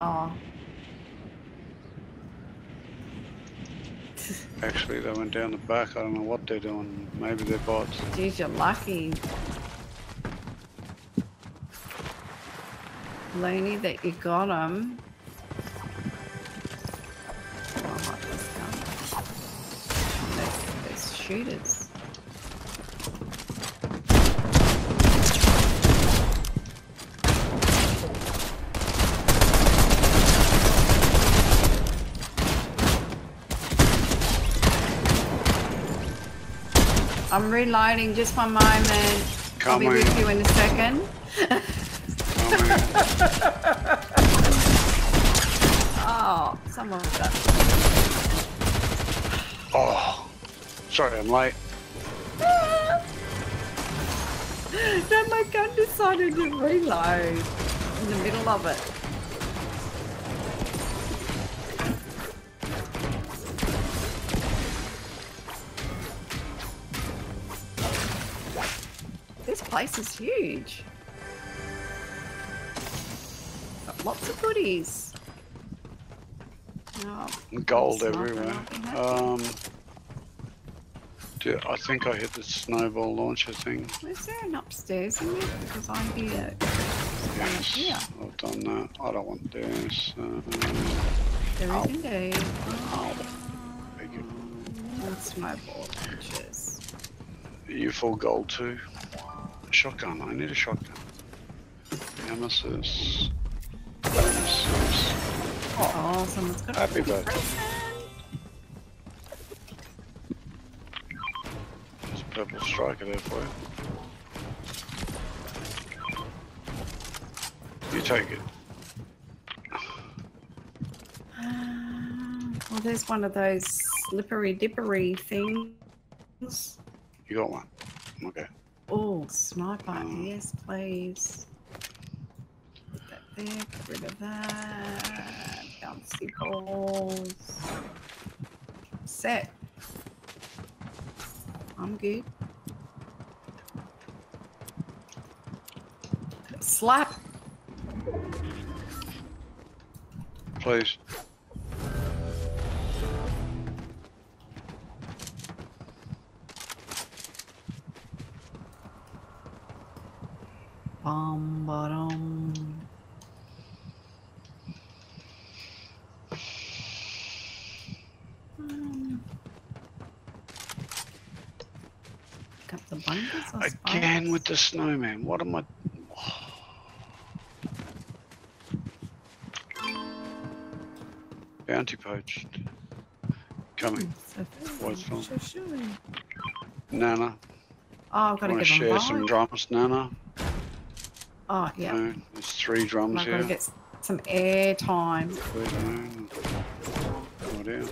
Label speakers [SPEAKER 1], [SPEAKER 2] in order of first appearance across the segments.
[SPEAKER 1] Oh.
[SPEAKER 2] Actually, they went down the back. I don't know what they're doing. Maybe they're bots.
[SPEAKER 1] Geez, you're lucky. Looney that you got them. Oh, I like this gun. There's, there's shooters. I'm reloading just one moment. I'll be with you in a second. Oh, someone was that.
[SPEAKER 2] oh, sorry, I'm late.
[SPEAKER 1] No, my gun decided to reload in the middle of it. Place is huge. Got lots of goodies. Oh,
[SPEAKER 2] Gold everywhere.
[SPEAKER 1] I'll be happy.
[SPEAKER 2] Um, do- I think I hit the snowball launcher thing.
[SPEAKER 1] is there an upstairs in there? Because I hear one up
[SPEAKER 2] Yes,
[SPEAKER 1] here.
[SPEAKER 2] I've done that. I don't want this. Uh,
[SPEAKER 1] There
[SPEAKER 2] Ow.
[SPEAKER 1] is indeed.
[SPEAKER 2] thank you.
[SPEAKER 1] And snowball launchers.
[SPEAKER 2] You full gold too. Shotgun. I need a shotgun. Nemesis. Nemesis.
[SPEAKER 1] Oh, someone's got
[SPEAKER 2] Happy birthday. There's a purple striker there for you. You take it.
[SPEAKER 1] Ah, Well, there's one of those slippery dippery things.
[SPEAKER 2] You got one. Okay.
[SPEAKER 1] Oh, sniper.
[SPEAKER 2] Mm.
[SPEAKER 1] Yes, please. Put that there. Get rid of that. Bouncy balls. Set. I'm good. Slap.
[SPEAKER 2] Please.
[SPEAKER 1] Bum ba-dum. Um, Pick up the bundles, I
[SPEAKER 2] Again with the snowman. What am I? Bounty poached. Coming. What's wrong? Nana.
[SPEAKER 1] Oh, I've got to give
[SPEAKER 2] share some drums, Nana?
[SPEAKER 1] Oh, yeah.
[SPEAKER 2] No, there's three drums
[SPEAKER 1] to
[SPEAKER 2] here.
[SPEAKER 1] get some air time.
[SPEAKER 2] Please, no. Dear.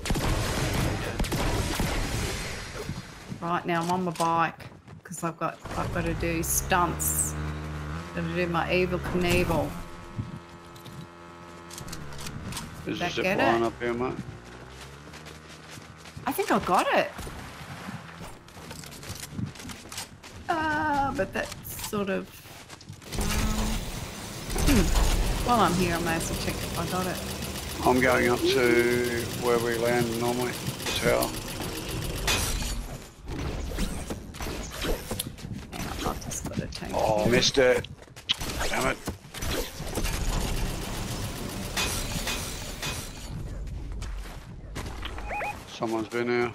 [SPEAKER 1] Right now, I'm on my bike because I've got I've got to do stunts. Got to do my Evel Knievel.
[SPEAKER 2] A
[SPEAKER 1] That
[SPEAKER 2] zip line
[SPEAKER 1] it?
[SPEAKER 2] up here, mate.
[SPEAKER 1] I think I got it. Uh, but that's sort of. Hmm. While I'm here, I may as well check if I got it.
[SPEAKER 2] I'm going up to where we land normally. Tower.
[SPEAKER 1] Hang on, I've just got to take.
[SPEAKER 2] Oh, missed it. Damn it. Someone's been here.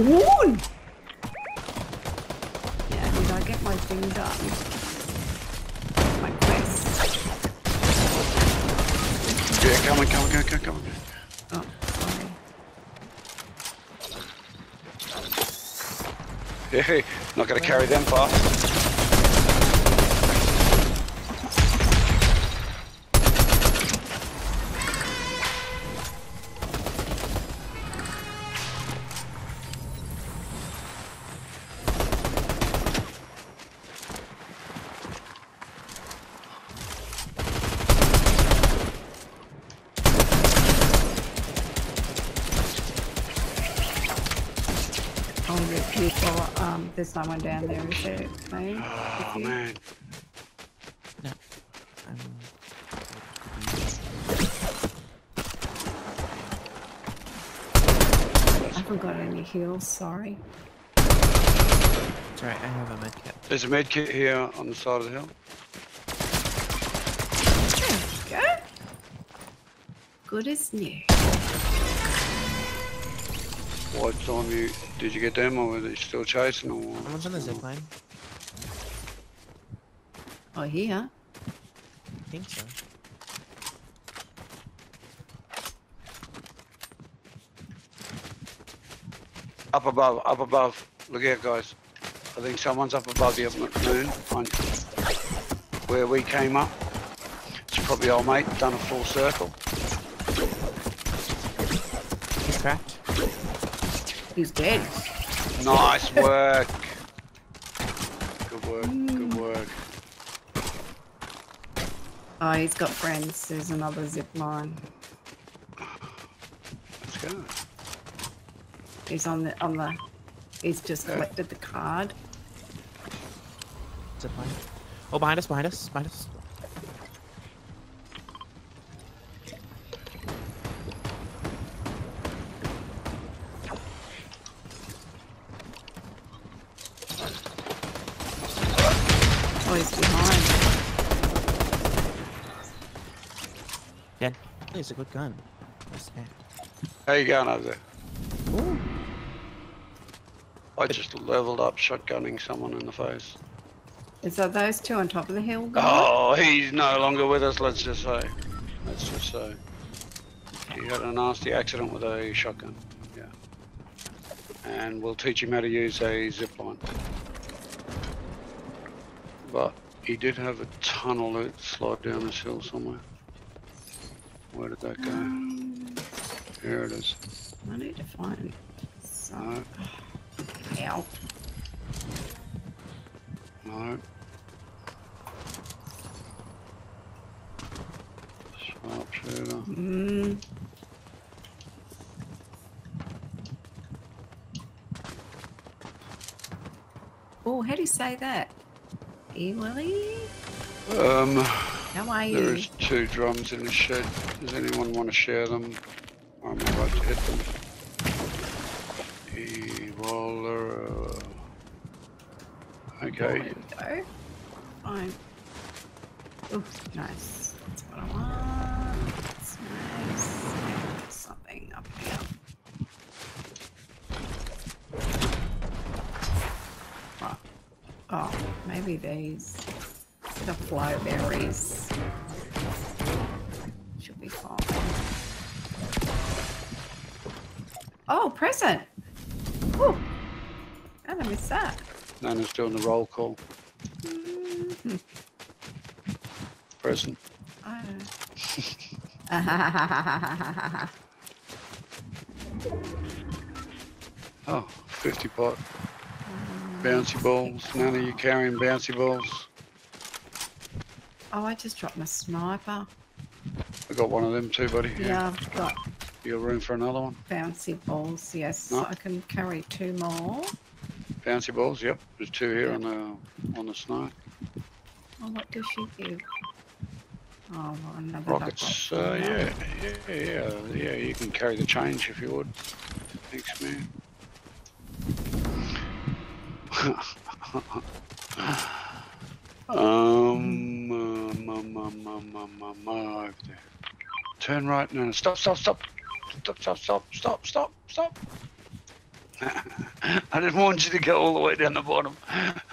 [SPEAKER 1] Good! Yeah, did I get my thing done? My quest.
[SPEAKER 2] Yeah, come on, come on, come on, come on, come on.
[SPEAKER 1] Oh, sorry.
[SPEAKER 2] Yeah, not going to carry them far.
[SPEAKER 1] People, um, there's no one down there, is there, mate?
[SPEAKER 2] Oh, man.
[SPEAKER 3] No. Um,
[SPEAKER 1] I haven't got any heals, sorry.
[SPEAKER 3] it's alright, I have a med kit.
[SPEAKER 2] There's a med kit here on the side of the hill.
[SPEAKER 1] Go. Good as new.
[SPEAKER 2] What's on you? Did you get them or were they still chasing or what?
[SPEAKER 3] Someone's on the zip line.
[SPEAKER 1] Oh, here.
[SPEAKER 3] I think so.
[SPEAKER 2] Up above, up above. Look out, guys. I think someone's up above the Moon, on where we came up. It's probably old mate, done a full circle.
[SPEAKER 3] He's cracked.
[SPEAKER 1] He's dead.
[SPEAKER 2] Nice work. Good work, good hmm. work.
[SPEAKER 1] Oh, he's got friends. There's another zip line.
[SPEAKER 2] Let's go.
[SPEAKER 1] He's on the on the. He's just collected the card.
[SPEAKER 3] Zip line. Oh, behind us, behind us, behind us.
[SPEAKER 1] Oh, he's behind.
[SPEAKER 3] Dead. It's a good gun.
[SPEAKER 2] How you going over there?
[SPEAKER 3] Ooh.
[SPEAKER 2] I just leveled up shotgunning someone in the face.
[SPEAKER 1] Is that those two on top of the hill? guy?
[SPEAKER 2] Oh, he's no longer with us, let's just say. Let's just say. He had a nasty accident with a shotgun. Yeah. And we'll teach him how to use a zip line. But he did have a tunnel that slide down this hill somewhere. Where did that go?
[SPEAKER 1] Um,
[SPEAKER 2] Here it is.
[SPEAKER 1] I need to find
[SPEAKER 2] No,
[SPEAKER 1] some. Ow.
[SPEAKER 2] no. Sharpshooter.
[SPEAKER 1] Mm. Oh, how do you say that? E Willie?
[SPEAKER 2] Um,
[SPEAKER 1] How are you?
[SPEAKER 2] there is two drums in the shed. Does anyone want to share them? I'm about to hit them. Evoler. uh, Okay.
[SPEAKER 1] There we go. Oh, nice. That's what I want. That's nice. There's something up here. Oh, oh maybe these. The flow berries. Should be fine. Oh, present! Did I miss that?
[SPEAKER 2] Nana's doing the roll call.
[SPEAKER 1] Mhm.
[SPEAKER 2] Present.
[SPEAKER 1] I don't
[SPEAKER 2] Oh, 50 pot. Bouncy balls. None of you carrying bouncy balls?
[SPEAKER 1] Oh, I just dropped my sniper.
[SPEAKER 2] I got one of them too, buddy.
[SPEAKER 1] Yeah, I've got
[SPEAKER 2] You got room for another one?
[SPEAKER 1] bouncy balls. Yes,
[SPEAKER 2] No.
[SPEAKER 1] I can carry two more.
[SPEAKER 2] Bouncy balls, yep. There's two here on the on the snow.
[SPEAKER 1] Oh, what does she give? Oh, well, another
[SPEAKER 2] Rockets, uh, yeah, yeah, yeah, yeah. You can carry the change if you would. Thanks, man um, um, um, um, um, um, um, um, um uh, over there. Turn right. now! stop, stop, stop. Stop, stop, stop, stop, stop, stop. I didn't want you to get all the way down the bottom.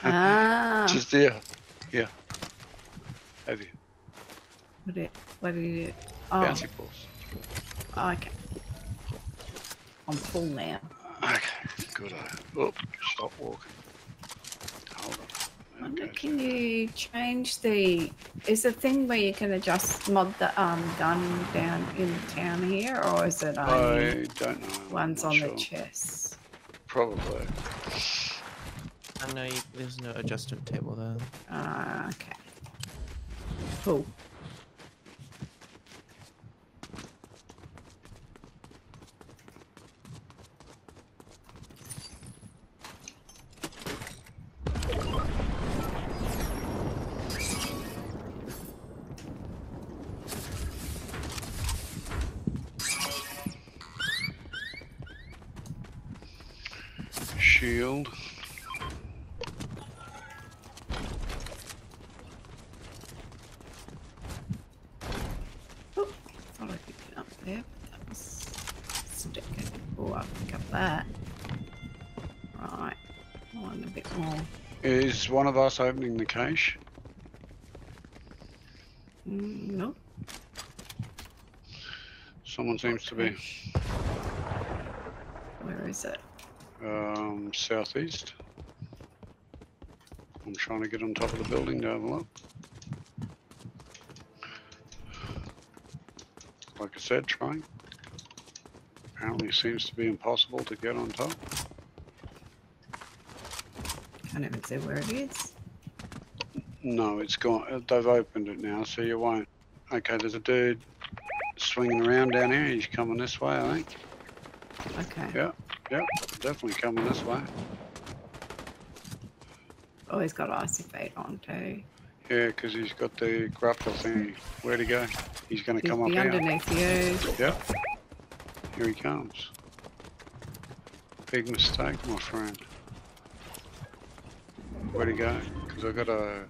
[SPEAKER 1] Ah.
[SPEAKER 2] Just there. Yeah. Have you?
[SPEAKER 1] What did, what did you? Oh.
[SPEAKER 2] Bouncy balls.
[SPEAKER 1] Oh, okay. I'm full now.
[SPEAKER 2] Okay, good. Oh, stop walking. Hold on.
[SPEAKER 1] Wonder, can you change the? Is the thing where you can adjust mod the um gun down in town here, or is it only
[SPEAKER 2] I don't know.
[SPEAKER 1] Ones on
[SPEAKER 2] sure.
[SPEAKER 1] the chest?
[SPEAKER 2] Probably.
[SPEAKER 3] I know you, there's no adjustment table there.
[SPEAKER 1] Ah, okay. Cool.
[SPEAKER 2] Shield.
[SPEAKER 1] Oh, thought I picked it up there, but that was sticking. Oh, I'll pick up that. Right. I bit more.
[SPEAKER 2] Is one of us opening the cache?
[SPEAKER 1] Mm, no.
[SPEAKER 2] Someone seems to be.
[SPEAKER 1] Where is it?
[SPEAKER 2] Um, southeast. I'm trying to get on top of the building to have a look. Like I said, trying. Apparently it seems to be impossible to get on top.
[SPEAKER 1] Can't even see where it is.
[SPEAKER 2] No, it's gone. uh, They've opened it now, so you won't. Okay, there's a dude swinging around down here. He's coming this way, I think.
[SPEAKER 1] Okay.
[SPEAKER 2] Yeah, yeah, definitely coming this way.
[SPEAKER 1] Oh, he's got icy feet on too.
[SPEAKER 2] Yeah, because he's got the grapple thing. Where'd he go? He's going to come up here.
[SPEAKER 1] underneath you.
[SPEAKER 2] Yep. Here he comes. Big mistake, my friend. Where'd he go? Because I got a.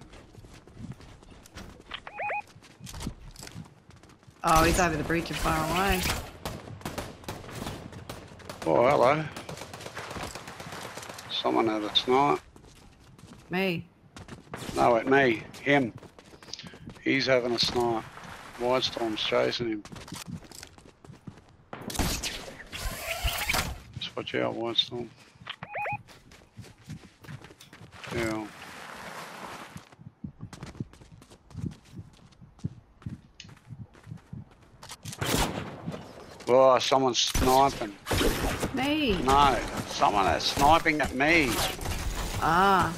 [SPEAKER 1] Oh, he's over the bridge and far away.
[SPEAKER 2] Oh, hello. Someone had a snipe.
[SPEAKER 1] Me.
[SPEAKER 2] No, it me. Him. He's having a snipe. WhiteStorm's chasing him. Just watch out, Wildstorm. Yeah. Oh, someone's sniping.
[SPEAKER 1] Me.
[SPEAKER 2] No, someone is sniping at me.
[SPEAKER 1] Ah.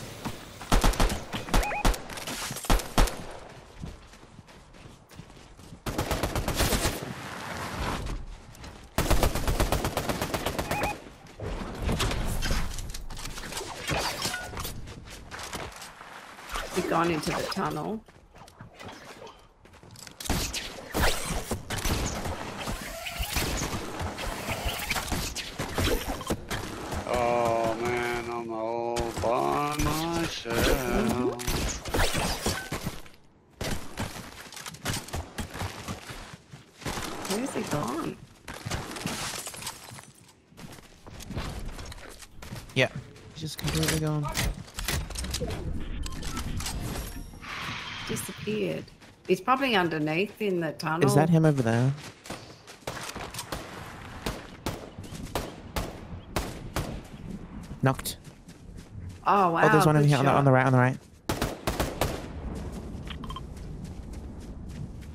[SPEAKER 1] Gone into the tunnel.
[SPEAKER 3] He's
[SPEAKER 1] probably underneath in the tunnel.
[SPEAKER 3] Is that him over there? Knocked.
[SPEAKER 1] Oh wow.
[SPEAKER 3] oh, there's one over here on the, on the right, on the right.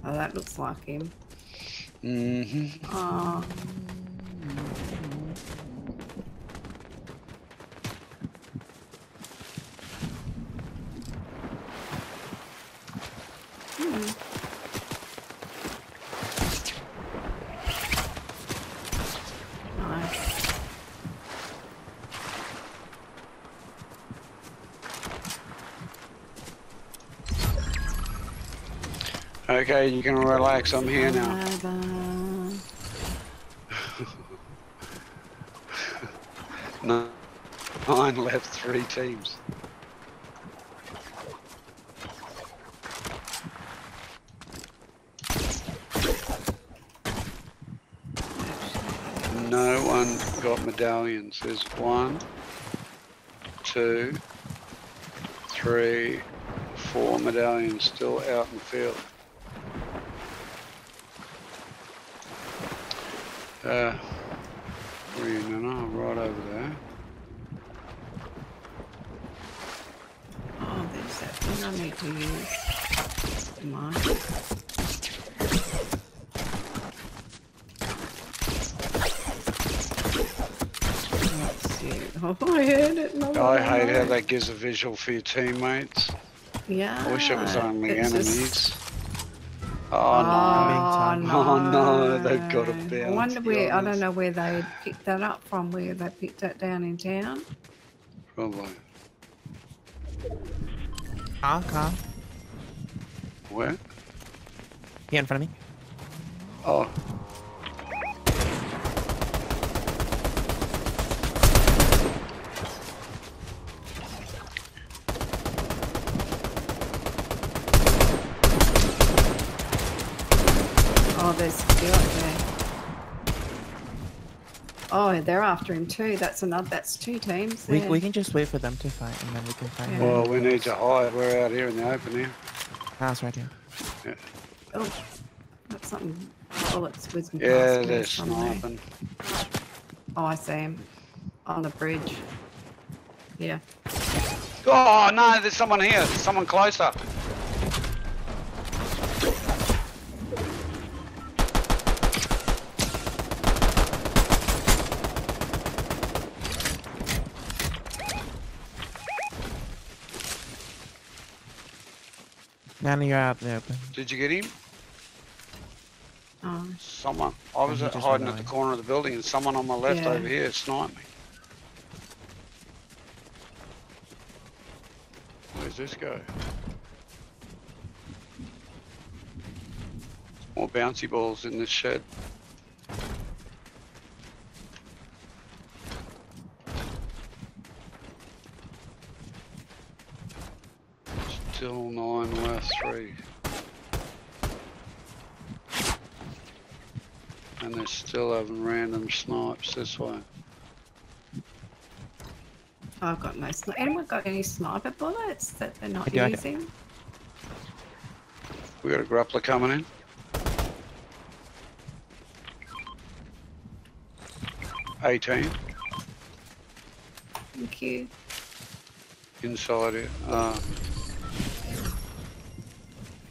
[SPEAKER 1] Oh, that looks like him.
[SPEAKER 2] Mm-hmm.
[SPEAKER 1] Oh. Hmm. Nice.
[SPEAKER 2] Okay, you can relax. I'm here now. Nine left, three teams. No one got medallions. There's one, two, three, four medallions still out in the field. Uh, where are you, Nana? Right over there.
[SPEAKER 1] Oh, there's that thing I need to use. Let's see. Oh, I heard it. No,
[SPEAKER 2] I hate how that gives a visual for your teammates.
[SPEAKER 1] Yeah.
[SPEAKER 2] I wish it was only enemies.
[SPEAKER 1] just-
[SPEAKER 2] Oh,
[SPEAKER 1] Oh, no.
[SPEAKER 2] Oh, no, they've got a bounce.
[SPEAKER 1] I wonder where, I don't know where they picked that up from, where they picked that down in town.
[SPEAKER 2] no. Probably.
[SPEAKER 3] Car, car.
[SPEAKER 2] Where?
[SPEAKER 3] Here in front of me.
[SPEAKER 2] Oh,
[SPEAKER 1] there's the up there. Oh, they're after him too. That's another. That's two teams.
[SPEAKER 3] We,
[SPEAKER 1] there.
[SPEAKER 3] we can just wait for them to fight and then we can fight.
[SPEAKER 1] Yeah.
[SPEAKER 3] them.
[SPEAKER 2] well, we need to hide. We're out here in the open here.
[SPEAKER 3] House it's right here.
[SPEAKER 1] Oh, that's something. Bullets whizzing
[SPEAKER 2] Yeah,
[SPEAKER 1] past me
[SPEAKER 2] they're sniping.
[SPEAKER 1] Oh, I see him on the bridge. Yeah.
[SPEAKER 2] Oh, no, there's someone here. There's someone closer.
[SPEAKER 3] Nana, you're out there. Open.
[SPEAKER 2] Did you get him?
[SPEAKER 1] Oh,
[SPEAKER 2] Someone. I was
[SPEAKER 3] he
[SPEAKER 2] uh, hiding at the corner of the building and someone on my left
[SPEAKER 1] Yeah.
[SPEAKER 2] over here sniped me. Where's this go? More bouncy balls in this shed. Still nine worth three. And they're still having random snipes this way.
[SPEAKER 1] I've got no. Sni- anyone got any sniper bullets that they're not
[SPEAKER 3] I do, I
[SPEAKER 1] using?
[SPEAKER 2] We got a grappler coming in. Eighteen
[SPEAKER 1] Thank you.
[SPEAKER 2] inside it. Uh,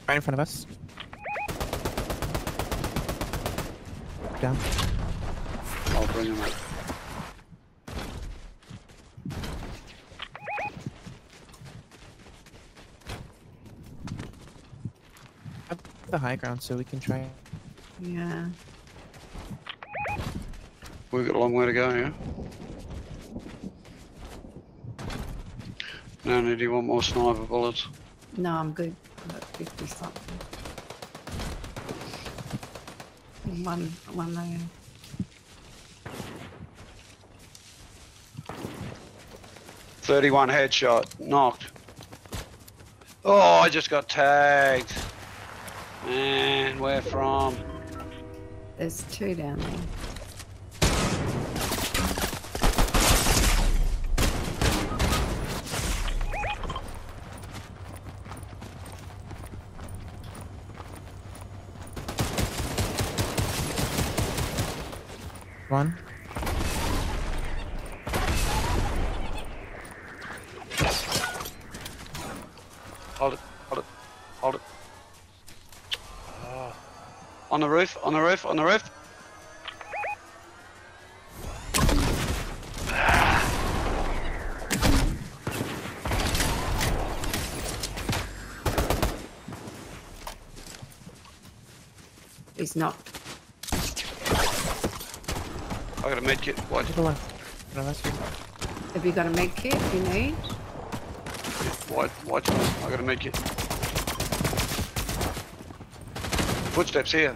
[SPEAKER 3] Right in front of us. Down.
[SPEAKER 2] I'll bring him up.
[SPEAKER 3] Up the high ground so we can try.
[SPEAKER 1] Yeah.
[SPEAKER 2] We've got a long way to go, yeah? Nana, do you want more sniper bullets?
[SPEAKER 1] No, I'm good. I've got 50 something. One, one there.
[SPEAKER 2] Thirty-one headshot, knocked. Oh, I just got tagged. Man, where from?
[SPEAKER 1] There's two down there.
[SPEAKER 3] One.
[SPEAKER 2] Hold it, hold it, hold it. Ah. On the roof, on the roof, on the roof.
[SPEAKER 1] He's not.
[SPEAKER 2] I got a med kit. Watch,
[SPEAKER 3] Little one. In front of us.
[SPEAKER 1] Have you got a med kit you need?
[SPEAKER 2] watch, watch. I got a med kit. Footsteps here.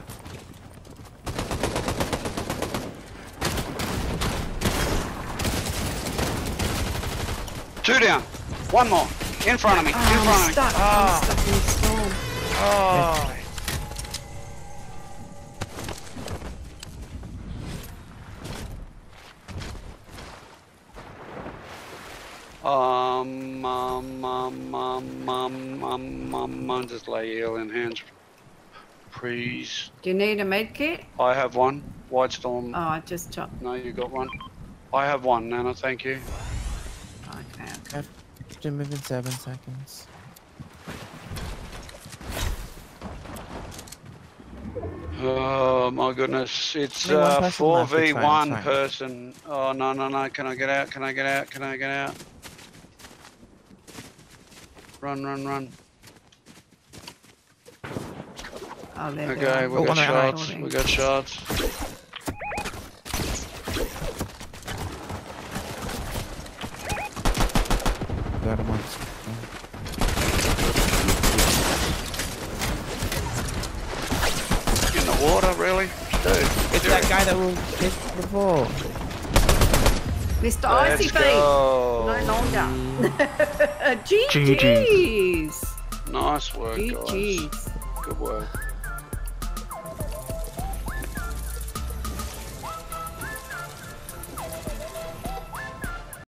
[SPEAKER 2] Two down. One more. In front of me.
[SPEAKER 1] Oh,
[SPEAKER 2] in front
[SPEAKER 1] I'm
[SPEAKER 2] of me.
[SPEAKER 1] stuck.
[SPEAKER 2] Ah.
[SPEAKER 1] I'm stuck in the storm.
[SPEAKER 2] Oh. Um, um, um, um, um, um, um, um, just lay healing hands. Please.
[SPEAKER 1] Do you need a med kit?
[SPEAKER 2] I have one. White Storm.
[SPEAKER 1] Oh, I just chopped.
[SPEAKER 2] No, you got one. I have one, Nana. Thank you.
[SPEAKER 1] Okay.
[SPEAKER 3] Have to move in seven seconds.
[SPEAKER 2] Oh my goodness, it's
[SPEAKER 3] Only one
[SPEAKER 2] uh,
[SPEAKER 3] person left, it's fine,
[SPEAKER 2] 4v1 person. Oh no, no, no, can I get out? Can I get out? Can I get out? Run, run, run.
[SPEAKER 1] Oh, there they
[SPEAKER 2] Okay,
[SPEAKER 1] are.
[SPEAKER 2] we
[SPEAKER 3] Oh,
[SPEAKER 2] got
[SPEAKER 3] one out.
[SPEAKER 2] shots. We got shots.
[SPEAKER 3] Got him.
[SPEAKER 2] In the water, really? Dude,
[SPEAKER 3] It's that guy that we hit before.
[SPEAKER 1] Mr.
[SPEAKER 2] Let's
[SPEAKER 1] Icy Feet.
[SPEAKER 2] go.
[SPEAKER 1] No longer. GG's.
[SPEAKER 2] Nice work, guys.
[SPEAKER 1] GG's.
[SPEAKER 2] Good work.